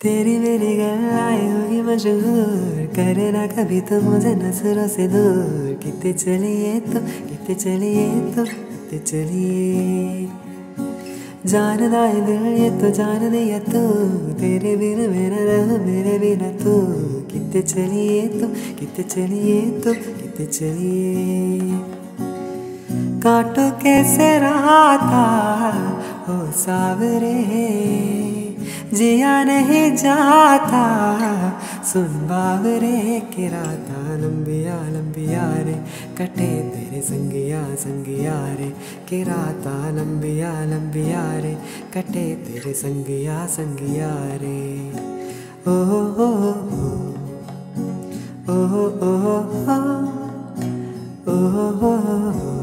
तेरी मेरी गलाई होगी मशहूर। करना कभी तो मुझे नज़रों से दूर। कितने चलिए तो कितने चलिए तो कितने चलिए। जानदा है दिल, ये तो जान दिया तू। तेरे बिन मेरा रह, मेरे बिना तू। कितने चलिए तो कितने चलिए तो कितने चलिए। काटो कैसे रहा था सावरे जिया नहीं जाता सुन बावरे के राता लंबिया लंबिया रे कटे तेरे संगिया संगिया रे के राता लंबिया लंबिया रे कटे तेरे संगिया संगिया रे ओ हो हो हो ओ हो ओ हो ओ हो हो